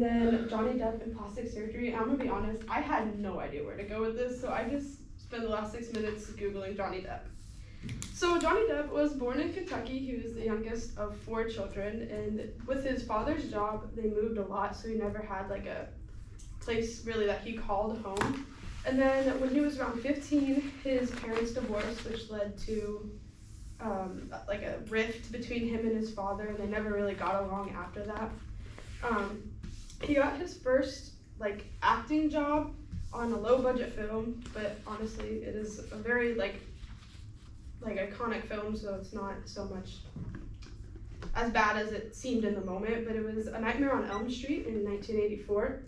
Then Johnny Depp and plastic surgery. I'm gonna be honest, I had no idea where to go with this, so I just spent the last six minutes googling Johnny Depp. So Johnny Depp was born in Kentucky. He was the youngest of four children, and with his father's job, they moved a lot, so he never had like a place really that he called home. And then when he was around 15, his parents divorced, which led to um, like a rift between him and his father, and they never really got along after that. Um, he got his first like acting job on a low budget film, but honestly, it is a very like like iconic film, so it's not so much as bad as it seemed in the moment. But it was A Nightmare on Elm Street in 1984,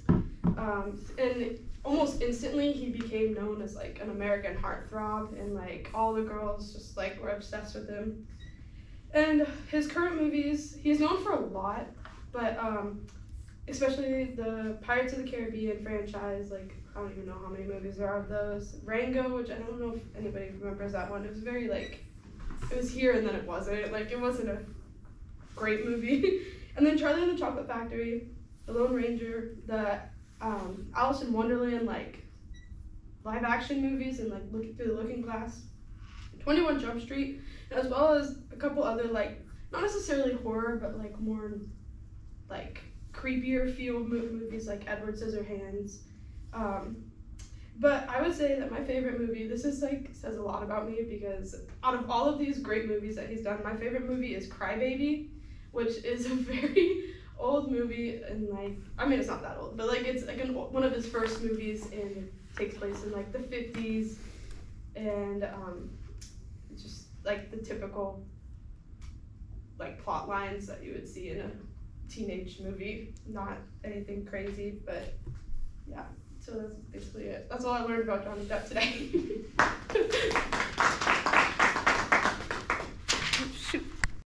um, and almost instantly he became known as like an American heartthrob, and like all the girls just like were obsessed with him. And his current movies, he's known for a lot, but um, especially the Pirates of the Caribbean franchise. Like I don't even know how many movies there are of those. Rango, which I don't know if anybody remembers that one. It was very like it was here and then it wasn't. Like it wasn't a great movie. and then Charlie and the Chocolate Factory, The Lone Ranger, the um, Alice in Wonderland, like live action movies, and like looking through the Looking Glass, Twenty One Jump Street, as well as a couple other like not necessarily horror, but like more like creepier feel movies like Edward Scissorhands. Um, but I would say that my favorite movie, this is like says a lot about me because out of all of these great movies that he's done, my favorite movie is Crybaby, which is a very old movie and like I mean it's not that old, but like it's like an, one of his first movies and takes place in like the 50s and um, just like the typical like plot lines that you would see in a teenage movie. Not anything crazy, but yeah. So that's basically it. That's all I learned about Johnny Depp today.